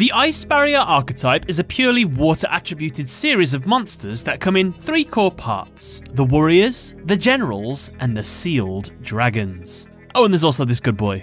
The Ice Barrier archetype is a purely water attributed series of monsters that come in three core parts the warriors, the generals, and the sealed dragons. Oh, and there's also this good boy.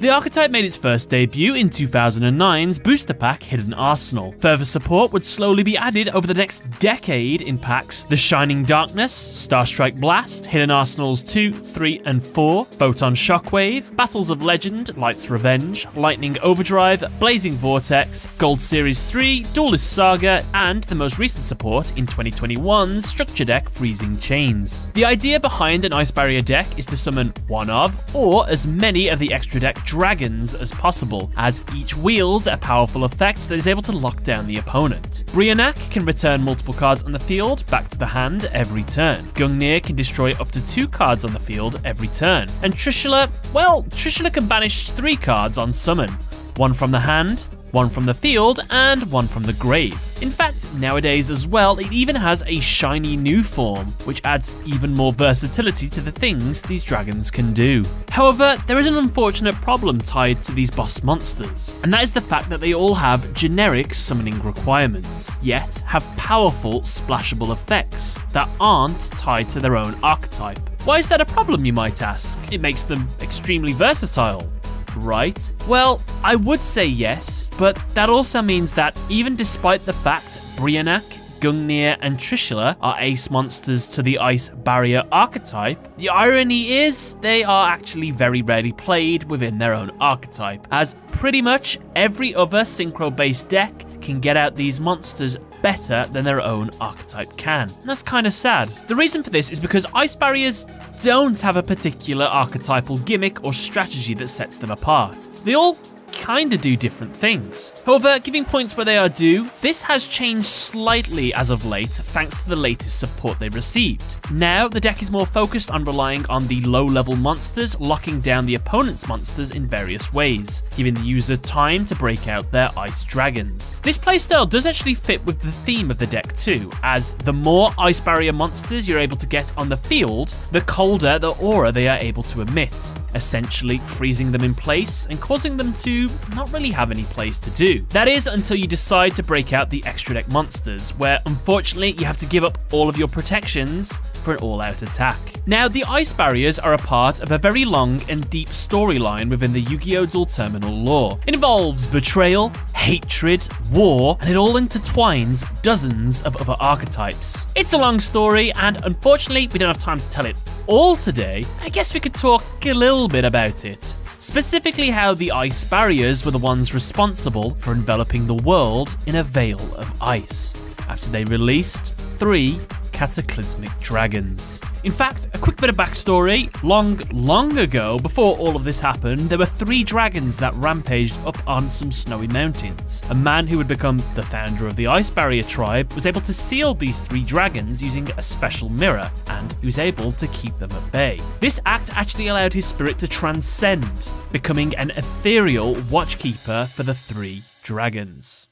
The archetype made its first debut in 2009's booster pack Hidden Arsenal. Further support would slowly be added over the next decade in packs The Shining Darkness, Starstrike Blast, Hidden Arsenals 2, 3, and 4, Photon Shockwave, Battles of Legend, Light's Revenge, Lightning Overdrive, Blazing Vortex, Gold Series 3, Duelist Saga, and the most recent support in 2021's Structure Deck Freezing Chains. The idea behind an Ice Barrier deck is to summon one of, or as many of the extra deck dragons as possible, as each wields a powerful effect that is able to lock down the opponent. Brionac can return multiple cards on the field back to the hand every turn. Gungnir can destroy up to two cards on the field every turn. And Trishula, well, Trishula can banish three cards on summon. One from the hand, one from the field, and one from the grave. In fact, nowadays as well, it even has a shiny new form, which adds even more versatility to the things these dragons can do. However, there is an unfortunate problem tied to these boss monsters, and that is the fact that they all have generic summoning requirements, yet have powerful splashable effects that aren't tied to their own archetype. Why is that a problem, you might ask? It makes them extremely versatile right? Well, I would say yes, but that also means that even despite the fact Brionac, Gungnir, and Trishula are ace monsters to the ice barrier archetype, the irony is they are actually very rarely played within their own archetype, as pretty much every other synchro based deck can get out these monsters better than their own archetype can. And that's kind of sad. The reason for this is because ice barriers don't have a particular archetypal gimmick or strategy that sets them apart. They all kind of do different things. However, giving points where they are due, this has changed slightly as of late thanks to the latest support they received. Now, the deck is more focused on relying on the low level monsters locking down the opponent's monsters in various ways, giving the user time to break out their ice dragons. This playstyle does actually fit with the theme of the deck too, as the more ice barrier monsters you're able to get on the field, the colder the aura they are able to emit, essentially freezing them in place and causing them to not really have any place to do. That is until you decide to break out the extra deck monsters, where unfortunately you have to give up all of your protections for an all-out attack. Now, the ice barriers are a part of a very long and deep storyline within the Yu-Gi-Oh! Duel Terminal lore. It involves betrayal, hatred, war, and it all intertwines dozens of other archetypes. It's a long story, and unfortunately, we don't have time to tell it all today. I guess we could talk a little bit about it specifically how the ice barriers were the ones responsible for enveloping the world in a veil of ice, after they released three cataclysmic dragons. In fact, a quick bit of backstory long, long ago, before all of this happened, there were three dragons that rampaged up on some snowy mountains. A man who would become the founder of the Ice Barrier tribe was able to seal these three dragons using a special mirror, and he was able to keep them at bay. This act actually allowed his spirit to transcend, becoming an ethereal watchkeeper for the three dragons.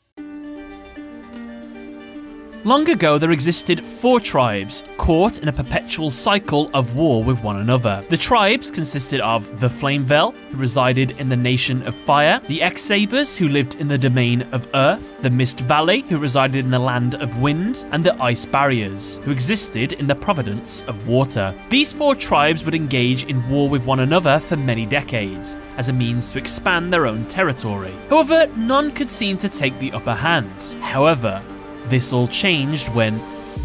Long ago, there existed four tribes, caught in a perpetual cycle of war with one another. The tribes consisted of the Flamvell, who resided in the nation of fire, the X-Sabers, who lived in the domain of earth, the Mist Valley, who resided in the land of wind, and the Ice Barriers, who existed in the providence of water. These four tribes would engage in war with one another for many decades, as a means to expand their own territory. However, none could seem to take the upper hand. However, this all changed when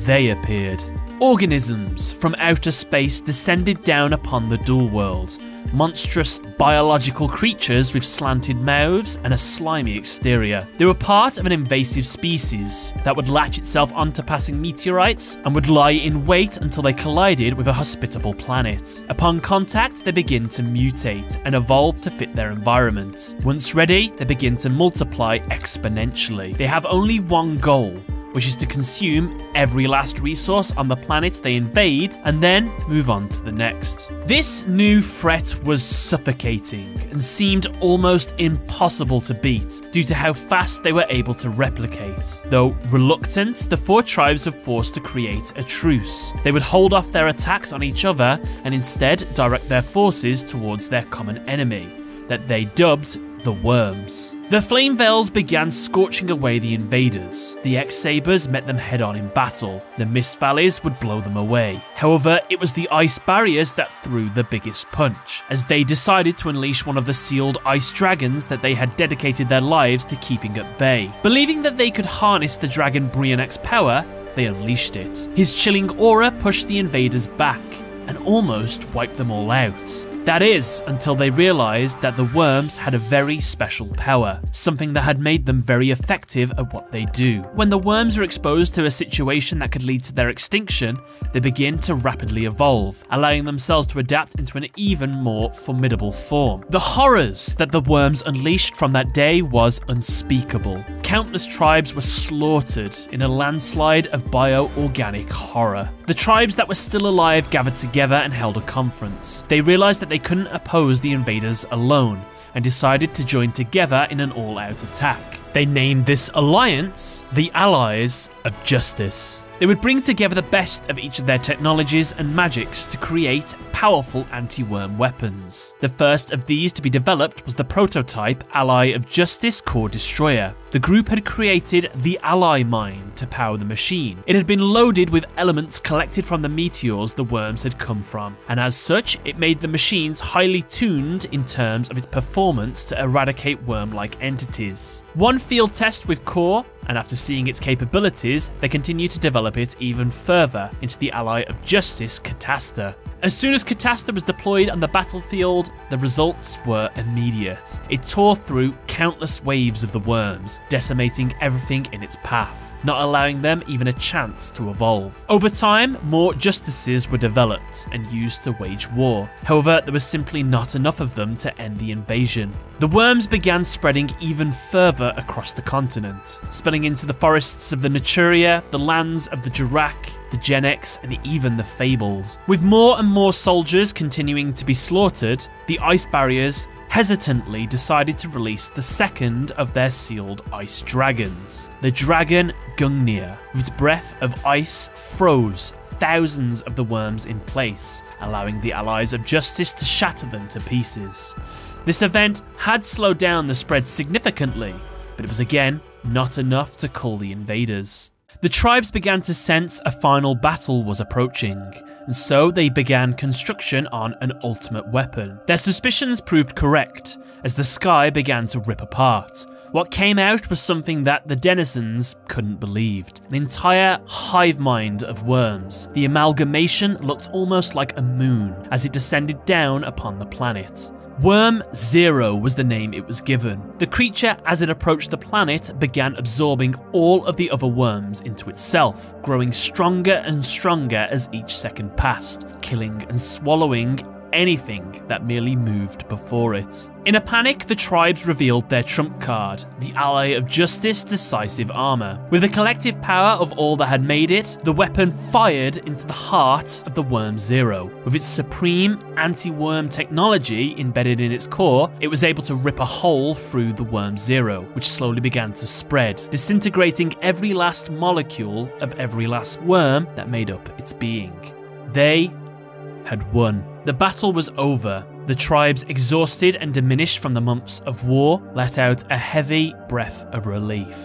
they appeared. Organisms from outer space descended down upon the Duel World. Monstrous biological creatures with slanted mouths and a slimy exterior. They were part of an invasive species that would latch itself onto passing meteorites and would lie in wait until they collided with a hospitable planet. Upon contact, they begin to mutate and evolve to fit their environment. Once ready, they begin to multiply exponentially. They have only one goal which is to consume every last resource on the planet they invade and then move on to the next. This new threat was suffocating and seemed almost impossible to beat due to how fast they were able to replicate. Though reluctant, the four tribes were forced to create a truce. They would hold off their attacks on each other and instead direct their forces towards their common enemy that they dubbed the worms. The Flamvells began scorching away the invaders. The X-Sabers met them head on in battle. The mist valleys would blow them away. However, it was the ice barriers that threw the biggest punch, as they decided to unleash one of the sealed ice dragons that they had dedicated their lives to keeping at bay. Believing that they could harness the dragon Brionac's power, they unleashed it. His chilling aura pushed the invaders back and almost wiped them all out. That is, until they realised that the worms had a very special power, something that had made them very effective at what they do. When the worms are exposed to a situation that could lead to their extinction, they begin to rapidly evolve, allowing themselves to adapt into an even more formidable form. The horrors that the worms unleashed from that day was unspeakable. Countless tribes were slaughtered in a landslide of bio-organic horror. The tribes that were still alive gathered together and held a conference. They realised that they couldn't oppose the invaders alone and decided to join together in an all out attack. They named this alliance the Allies of Justice. They would bring together the best of each of their technologies and magics to create powerful anti-worm weapons. The first of these to be developed was the prototype Ally of Justice Core Destroyer. The group had created the Ally Mine to power the machine. It had been loaded with elements collected from the meteors the worms had come from, and as such, it made the machines highly tuned in terms of its performance to eradicate worm-like entities. One field test with Core and after seeing its capabilities, they continue to develop it even further into the ally of Justice, Catastor. As soon as Catastor was deployed on the battlefield, the results were immediate. It tore through countless waves of the worms, decimating everything in its path, not allowing them even a chance to evolve. Over time, more justices were developed and used to wage war. However, there was simply not enough of them to end the invasion. The worms began spreading even further across the continent, spilling into the forests of the Naturia, the lands of the Jurrac, the Genex, and even the Fables. With more and more soldiers continuing to be slaughtered, the ice barriers hesitantly decided to release the second of their sealed ice dragons. The dragon Gungnir, whose breath of ice froze thousands of the worms in place, allowing the allies of justice to shatter them to pieces. This event had slowed down the spread significantly, but it was again not enough to cull the invaders. The tribes began to sense a final battle was approaching, and so they began construction on an ultimate weapon. Their suspicions proved correct, as the sky began to rip apart. What came out was something that the denizens couldn't believe. An entire hive mind of worms. The amalgamation looked almost like a moon as it descended down upon the planet. Worm Zero was the name it was given. The creature, as it approached the planet, began absorbing all of the other worms into itself, growing stronger and stronger as each second passed, killing and swallowing anything that merely moved before it. In a panic, the tribes revealed their trump card, the Ally of Justice Decisive Armor. With the collective power of all that had made it, the weapon fired into the heart of the Worm Zero. With its supreme anti-worm technology embedded in its core, it was able to rip a hole through the Worm Zero, which slowly began to spread, disintegrating every last molecule of every last worm that made up its being. They had won. The battle was over. The tribes, exhausted and diminished from the months of war, let out a heavy breath of relief.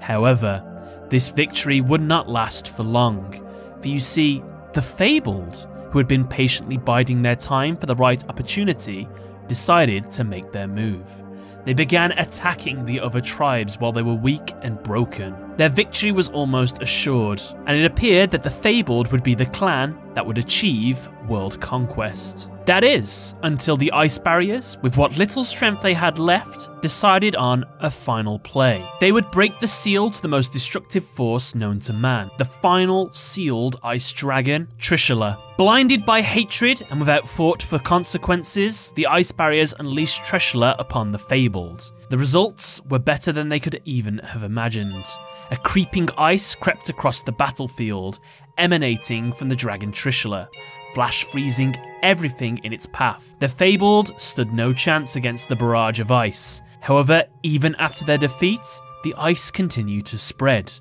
However, this victory would not last for long, for you see, the Fabled, who had been patiently biding their time for the right opportunity, decided to make their move. They began attacking the other tribes while they were weak and broken. Their victory was almost assured, and it appeared that the Fabled would be the clan that would achieve world conquest. That is, until the ice barriers, with what little strength they had left, decided on a final play. They would break the seal to the most destructive force known to man, the final sealed ice dragon, Trishula. Blinded by hatred and without thought for consequences, the ice barriers unleashed Trishula upon the Fabled. The results were better than they could even have imagined. A creeping ice crept across the battlefield, emanating from the dragon Trishula, flash freezing everything in its path. The Fabled stood no chance against the barrage of ice. However, even after their defeat, the ice continued to spread,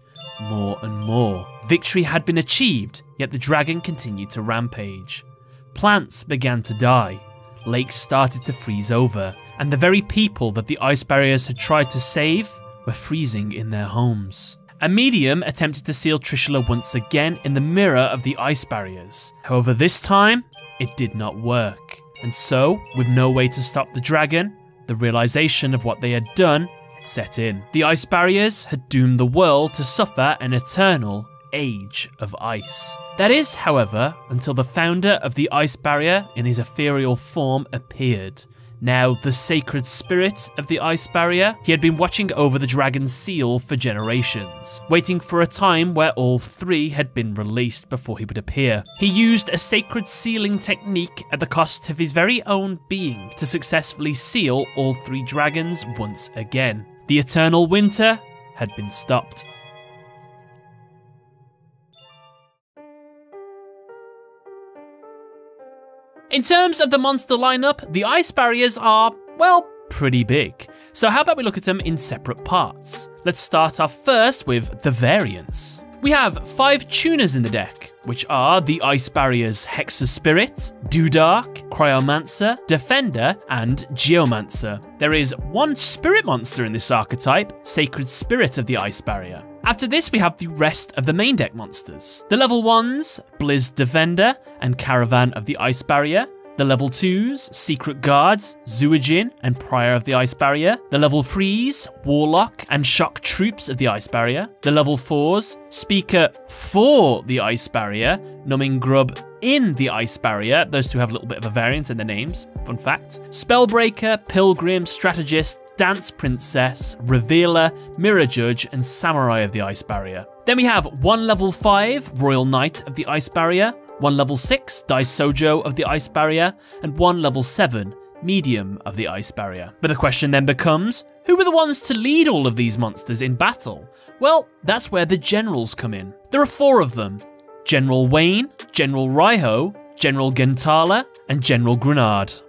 more and more. Victory had been achieved, yet the dragon continued to rampage. Plants began to die. lakes started to freeze over, and the very people that the ice barriers had tried to save were freezing in their homes. A medium attempted to seal Trishula once again in the mirror of the ice barriers. However, this time, it did not work. And so, with no way to stop the dragon, the realization of what they had done set in. The ice barriers had doomed the world to suffer an eternal age of ice. That is, however, until the founder of the ice barrier in his ethereal form appeared. Now, the sacred spirit of the ice barrier, he had been watching over the dragon's seal for generations, waiting for a time where all three had been released before he would appear. He used a sacred sealing technique at the cost of his very own being to successfully seal all three dragons once again. The eternal winter had been stopped. In terms of the monster lineup, the ice barriers are, well, pretty big. So how about we look at them in separate parts? Let's start off first with the variants. We have five tuners in the deck, which are the Ice Barriers Hexa Spirit, Dewdark, Cryomancer, Defender, and Geomancer. There is one spirit monster in this archetype, Sacred Spirit of the Ice Barrier. After this, we have the rest of the main deck monsters. The level 1s, Blizzed Defender and Caravan of the Ice Barrier, the level 2s, Secret Guards, Zuijin and Prior of the Ice Barrier. The level 3s, Warlock and Shock Troops of the Ice Barrier. The level 4s, Speaker for the Ice Barrier, Numbing Grub in the Ice Barrier. Those two have a little bit of a variant in their names, fun fact. Spellbreaker, Pilgrim, Strategist, Dance Princess, Revealer, Mirror Judge, and Samurai of the Ice Barrier. Then we have one level 5, Royal Knight of the Ice Barrier, one level 6, Dai Sojo of the Ice Barrier, and one level 7, Medium of the Ice Barrier. But the question then becomes who are the ones to lead all of these monsters in battle? Well, that's where the generals come in. There are four of them General Wayne, General Raiho, General Gantala, and General Grunard.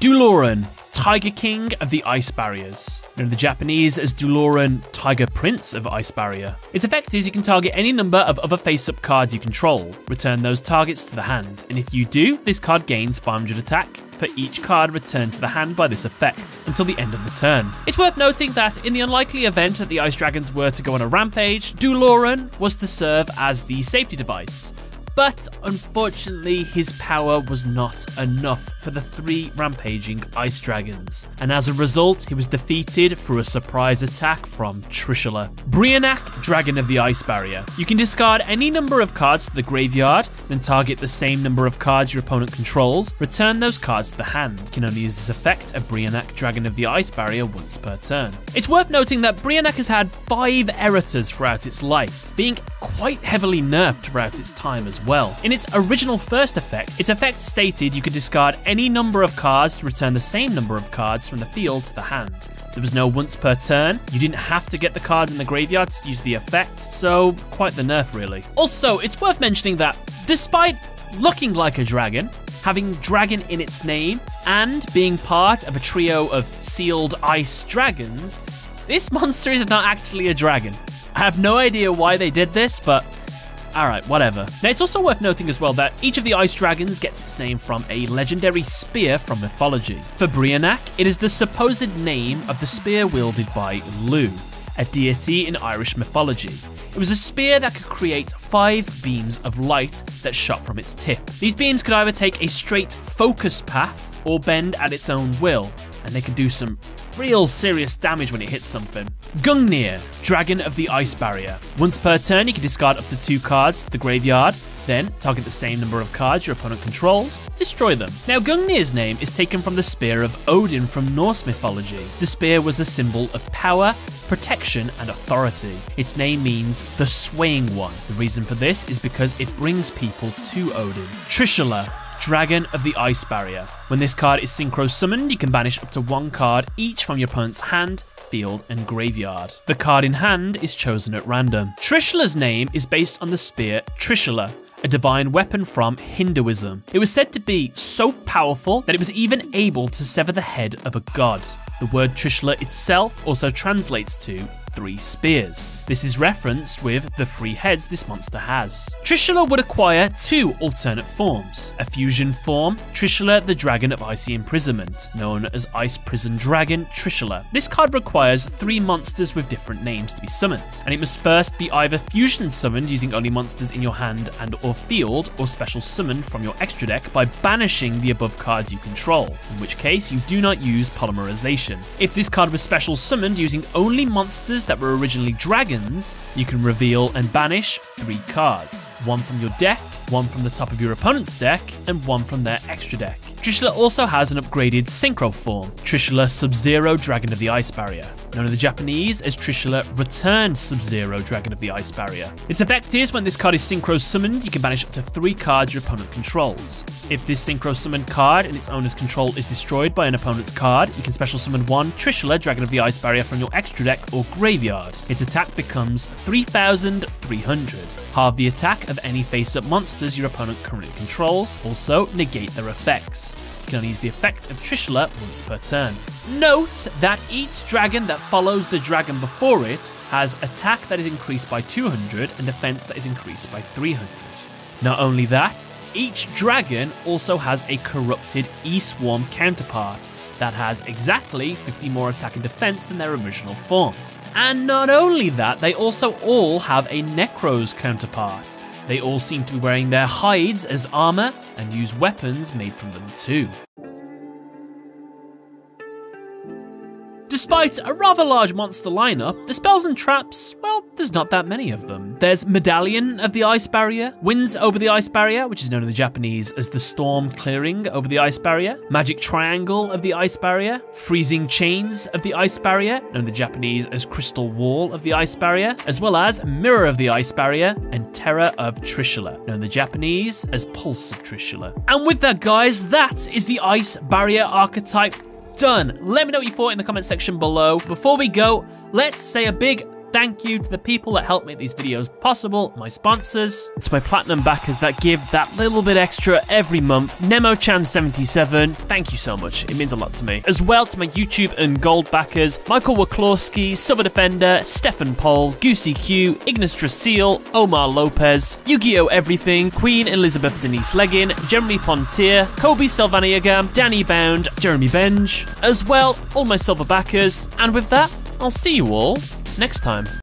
Dewloren, Tiger King of the Ice Barriers. Known in the Japanese as Dewloren Tiger Prince of Ice Barrier. Its effect is you can target any number of other face-up cards you control, return those targets to the hand, and if you do, this card gains 500 attack for each card returned to the hand by this effect, until the end of the turn. It's worth noting that in the unlikely event that the Ice Dragons were to go on a rampage, Dewloren was to serve as the safety device, but unfortunately his power was not enough for the three rampaging ice dragons, and as a result he was defeated through a surprise attack from Trishula. Brionac, Dragon of the Ice Barrier. You can discard any number of cards to the graveyard, then target the same number of cards your opponent controls, return those cards to the hand. You can only use this effect at Brionac, Dragon of the Ice Barrier once per turn. It's worth noting that Brionac has had five erratas throughout its life, being quite heavily nerfed throughout its time as well. In its original first effect, its effect stated you could discard any number of cards to return the same number of cards from the field to the hand. There was no once per turn, you didn't have to get the cards in the graveyard to use the effect, so quite the nerf really. Also, it's worth mentioning that despite looking like a dragon, having dragon in its name, and being part of a trio of sealed ice dragons, this monster is not actually a dragon. I have no idea why they did this, but alright, whatever. Now, it's also worth noting as well that each of the ice dragons gets its name from a legendary spear from mythology. For Brionac, it is the supposed name of the spear wielded by Lugh, a deity in Irish mythology. It was a spear that could create five beams of light that shot from its tip. These beams could either take a straight focus path or bend at its own will, and they could do some real serious damage when it hits something. Gungnir, Dragon of the Ice Barrier. Once per turn, you can discard up to two cards to the graveyard, then target the same number of cards your opponent controls, destroy them. Now, Gungnir's name is taken from the spear of Odin from Norse mythology. The spear was a symbol of power, protection, and authority. Its name means the swaying one. The reason for this is because it brings people to Odin. Trishula, Dragon of the Ice Barrier. When this card is synchro summoned, you can banish up to one card each from your opponent's hand, field, and graveyard. The card in hand is chosen at random. Trishula's name is based on the spear Trishula, a divine weapon from Hinduism. It was said to be so powerful that it was even able to sever the head of a god. The word Trishula itself also translates to three spears. This is referenced with the three heads this monster has. Trishula would acquire two alternate forms. A fusion form, Trishula the Dragon of Icy Imprisonment, known as Ice Prison Dragon Trishula. This card requires three monsters with different names to be summoned, and it must first be either fusion summoned using only monsters in your hand and or field, or special summoned from your extra deck by banishing the above cards you control, in which case you do not use polymerization. If this card was special summoned using only monsters that were originally dragons, you can reveal and banish three cards. One from your deck, one from the top of your opponent's deck, and one from their extra deck. Trishula also has an upgraded Synchro form, Trishula Sub-Zero Dragon of the Ice Barrier, known in the Japanese as Trishula Returned Sub-Zero Dragon of the Ice Barrier. Its effect is when this card is Synchro summoned, you can banish up to three cards your opponent controls. If this Synchro summoned card in its owner's control is destroyed by an opponent's card, you can special summon one Trishula Dragon of the Ice Barrier from your extra deck or graveyard. Its attack becomes 3300. Halve the attack of any face-up monsters your opponent currently controls, also negate their effects. Can only use the effect of Trishula once per turn. Note that each dragon that follows the dragon before it has attack that is increased by 200 and defense that is increased by 300. Not only that, each dragon also has a corrupted E-Swarm counterpart that has exactly 50 more attack and defense than their original forms. And not only that, they also all have a Nekroz counterpart. They all seem to be wearing their hides as armor and use weapons made from them too. Despite a rather large monster lineup, the spells and traps, well, there's not that many of them. There's Medallion of the Ice Barrier, Winds over the Ice Barrier, which is known in the Japanese as the Storm Clearing over the Ice Barrier, Magic Triangle of the Ice Barrier, Freezing Chains of the Ice Barrier, known in the Japanese as Crystal Wall of the Ice Barrier, as well as Mirror of the Ice Barrier and Terror of Trishula, known in the Japanese as Pulse of Trishula. And with that, guys, that is the Ice Barrier archetype done. Let me know what you thought in the comment section below. Before we go, let's say a big thank you to the people that help make these videos possible, my sponsors, to my platinum backers that give that little bit extra every month, Nemo-chan77, thank you so much, it means a lot to me. As well to my YouTube and gold backers, Michael Waklorski, Silver Defender, Stefan Paul, Goosey Q, Ignis Drasil, Omar Lopez, Yu-Gi-Oh! Everything, Queen Elizabeth Denise Leggin, Jeremy Pontier, Kobe Selvaniagam, Danny Bound, Jeremy Benj, as well all my silver backers, and with that, I'll see you all next time.